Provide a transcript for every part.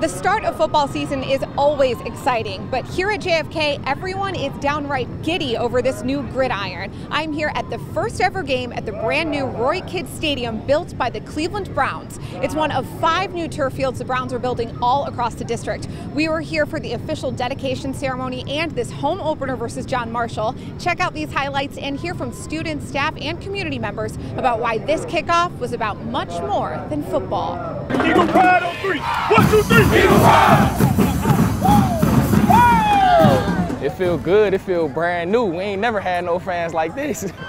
The start of football season is always exciting, but here at JFK, everyone is downright giddy over this new gridiron. I'm here at the first ever game at the brand new Roye Kidd Stadium built by the Cleveland Browns. It's one of five new turf fields the Browns are building all across the district. We were here for the official dedication ceremony and this home opener versus John Marshall. Check out these highlights and hear from students, staff, and community members about why this kickoff was about much more than football. Eagle pride on three. One, two, three. It feel good. It feel brand new. We ain't never had no fans like this.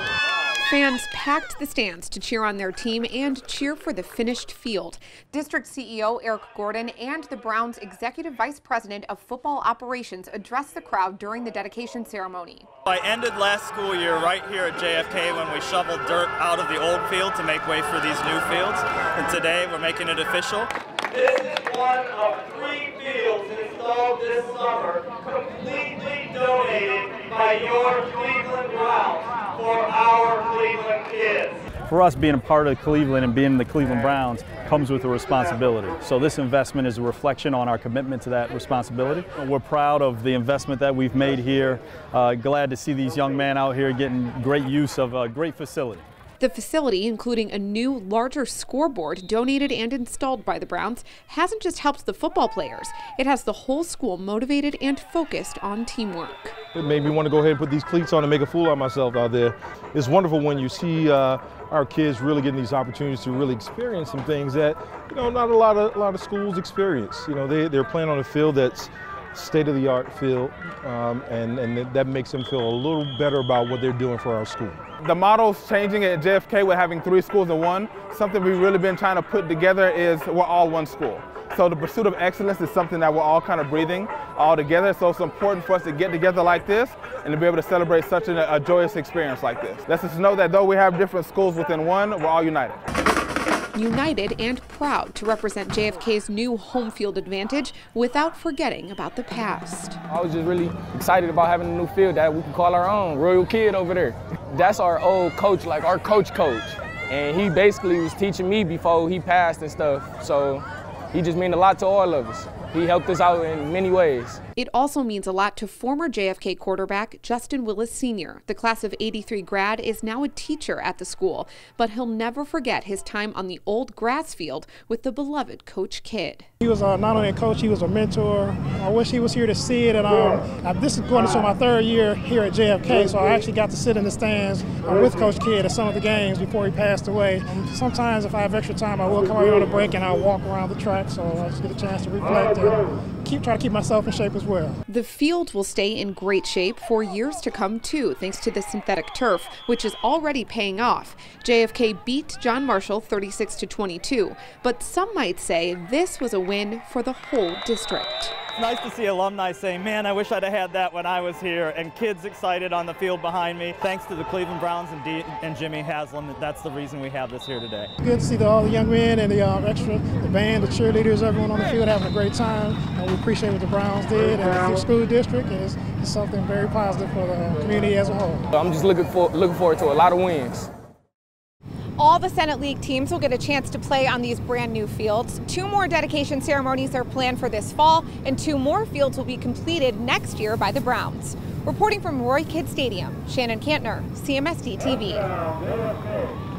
Fans packed the stands to cheer on their team and cheer for the finished field. District CEO Eric Gordon and the Browns Executive Vice President of Football Operations addressed the crowd during the dedication ceremony. I ended last school year right here at JFK when we shoveled dirt out of the old field to make way for these new fields. And today we're making it official. This is one of three fields installed this summer, completely donated by your Cleveland Browns for our Cleveland kids. For us, being a part of Cleveland and being the Cleveland Browns comes with a responsibility. So this investment is a reflection on our commitment to that responsibility. We're proud of the investment that we've made here. Uh, glad to see these young men out here getting great use of a great facility. The facility, including a new, larger scoreboard donated and installed by the Browns, hasn't just helped the football players. It has the whole school motivated and focused on teamwork. It made me want to go ahead and put these cleats on and make a fool of myself out there. It's wonderful when you see uh, our kids really getting these opportunities to really experience some things that, you know, not a lot of a lot of schools experience. You know, they, they're playing on a field that's state-of-the-art field, um, and, and that makes them feel a little better about what they're doing for our school. The model's changing at JFK with having three schools in one. Something we've really been trying to put together is we're all one school. So the pursuit of excellence is something that we're all kind of breathing all together. So it's important for us to get together like this and to be able to celebrate such a, a joyous experience like this. Let's just know that though we have different schools within one, we're all united united and proud to represent JFK's new home field advantage without forgetting about the past. I was just really excited about having a new field that we can call our own, Roye Kidd over there. That's our old coach, like our coach coach. And he basically was teaching me before he passed and stuff. So he just meant a lot to all of us. He helped us out in many ways. It also means a lot to former JFK quarterback Justin Willis Sr. The class of 83 grad is now a teacher at the school, but he'll never forget his time on the old grass field with the beloved Coach Kidd. He was uh, not only a coach, he was a mentor. I wish he was here to see it. And um, this is going to into my third year here at JFK, so I actually got to sit in the stands uh, with Coach Kidd at some of the games before he passed away. Sometimes, if I have extra time, I will come out here on a break and I'll walk around the track, so I just get a chance to reflect and keep trying to keep myself in shape as well. The field will stay in great shape for years to come too, thanks to the synthetic turf, which is already paying off. JFK beat John Marshall 36 to 22, but some might say this was a win for the whole district. It's nice to see alumni saying, man, I wish I'd have had that when I was here, and kids excited on the field behind me. Thanks to the Cleveland Browns and, Dee and Jimmy Haslam, that's the reason we have this here today. Good to see the, all the young men and the uh, extra, the band, the cheerleaders, everyone on the field having a great time. And we appreciate what the Browns did and the school district is, is something very positive for the community as a whole. I'm just looking for looking forward to a lot of wins. All the Senate League teams will get a chance to play on these brand new fields. Two more dedication ceremonies are planned for this fall, and two more fields will be completed next year by the Browns. Reporting from Roye Kidd Stadium, Shannon Kantner, CMSD TV.